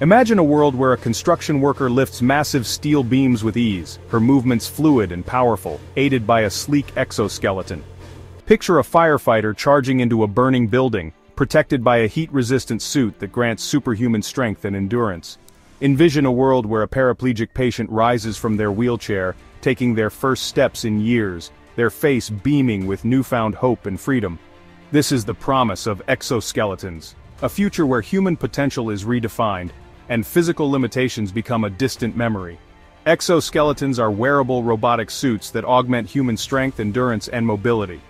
Imagine a world where a construction worker lifts massive steel beams with ease, her movements fluid and powerful, aided by a sleek exoskeleton. Picture a firefighter charging into a burning building, protected by a heat-resistant suit that grants superhuman strength and endurance. Envision a world where a paraplegic patient rises from their wheelchair, taking their first steps in years, their face beaming with newfound hope and freedom. This is the promise of exoskeletons, a future where human potential is redefined, and physical limitations become a distant memory. Exoskeletons are wearable robotic suits that augment human strength, endurance, and mobility.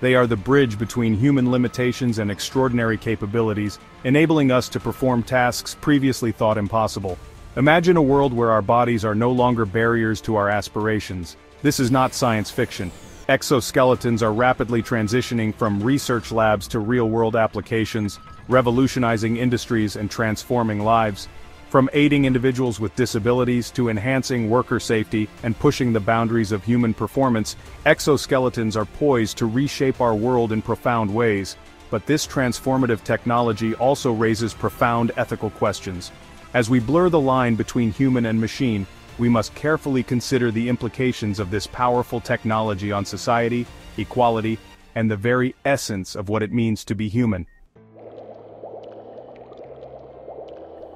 They are the bridge between human limitations and extraordinary capabilities, enabling us to perform tasks previously thought impossible. Imagine a world where our bodies are no longer barriers to our aspirations. This is not science fiction. Exoskeletons are rapidly transitioning from research labs to real-world applications, revolutionizing industries and transforming lives. From aiding individuals with disabilities to enhancing worker safety and pushing the boundaries of human performance, exoskeletons are poised to reshape our world in profound ways. But this transformative technology also raises profound ethical questions. As we blur the line between human and machine, we must carefully consider the implications of this powerful technology on society, equality, and the very essence of what it means to be human.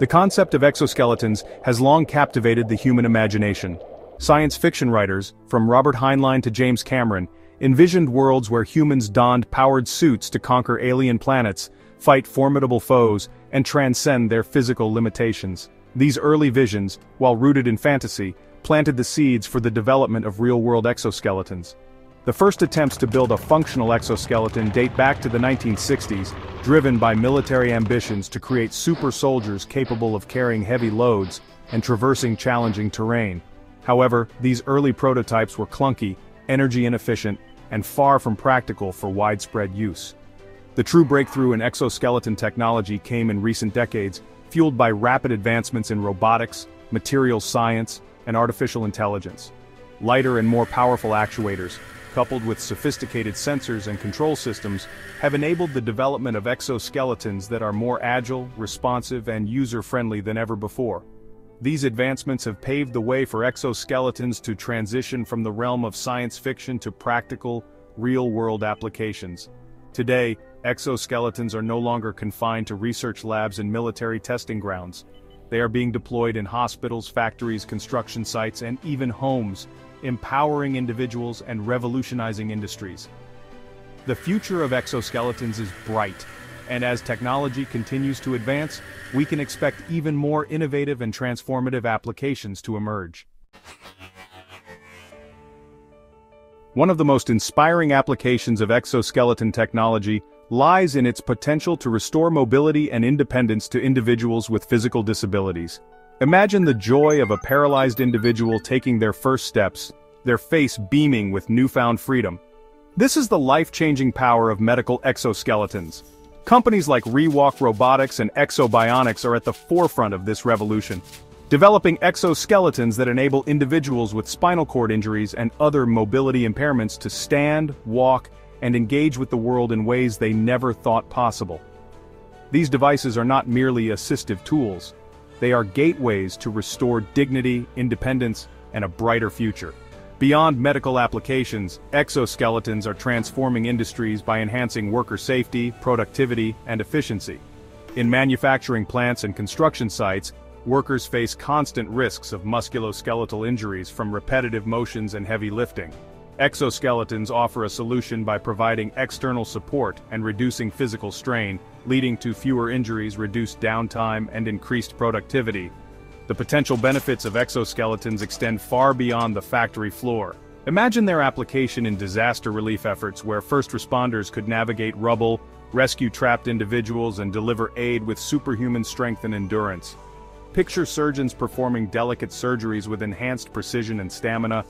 The concept of exoskeletons has long captivated the human imagination. Science fiction writers, from Robert Heinlein to James Cameron, envisioned worlds where humans donned powered suits to conquer alien planets, fight formidable foes, and transcend their physical limitations. These early visions, while rooted in fantasy, planted the seeds for the development of real-world exoskeletons. The first attempts to build a functional exoskeleton date back to the 1960s, driven by military ambitions to create super soldiers capable of carrying heavy loads and traversing challenging terrain. However, these early prototypes were clunky, energy inefficient, and far from practical for widespread use. The true breakthrough in exoskeleton technology came in recent decades, fueled by rapid advancements in robotics, materials science, and artificial intelligence. Lighter and more powerful actuators, coupled with sophisticated sensors and control systems, have enabled the development of exoskeletons that are more agile, responsive and user-friendly than ever before. These advancements have paved the way for exoskeletons to transition from the realm of science fiction to practical, real-world applications. Today, exoskeletons are no longer confined to research labs and military testing grounds. They are being deployed in hospitals, factories, construction sites, and even homes, empowering individuals and revolutionizing industries. The future of exoskeletons is bright, and as technology continues to advance, we can expect even more innovative and transformative applications to emerge. One of the most inspiring applications of exoskeleton technology lies in its potential to restore mobility and independence to individuals with physical disabilities. Imagine the joy of a paralyzed individual taking their first steps, their face beaming with newfound freedom. This is the life-changing power of medical exoskeletons. Companies like ReWalk Robotics and Ekso Bionics are at the forefront of this revolution, developing exoskeletons that enable individuals with spinal cord injuries and other mobility impairments to stand, walk, and engage with the world in ways they never thought possible. These devices are not merely assistive tools, they are gateways to restore dignity, independence, and a brighter future. Beyond medical applications, exoskeletons are transforming industries by enhancing worker safety, productivity, and efficiency. In manufacturing plants and construction sites, workers face constant risks of musculoskeletal injuries from repetitive motions and heavy lifting. Exoskeletons offer a solution by providing external support and reducing physical strain, leading to fewer injuries, reduced downtime, and increased productivity. The potential benefits of exoskeletons extend far beyond the factory floor. Imagine their application in disaster relief efforts where first responders could navigate rubble, rescue trapped individuals and deliver aid with superhuman strength and endurance. Picture surgeons performing delicate surgeries with enhanced precision and stamina,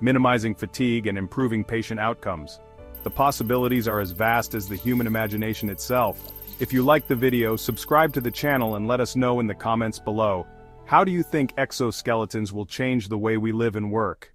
minimizing fatigue and improving patient outcomes. The possibilities are as vast as the human imagination itself. If you liked the video, subscribe to the channel and let us know in the comments below. How do you think exoskeletons will change the way we live and work?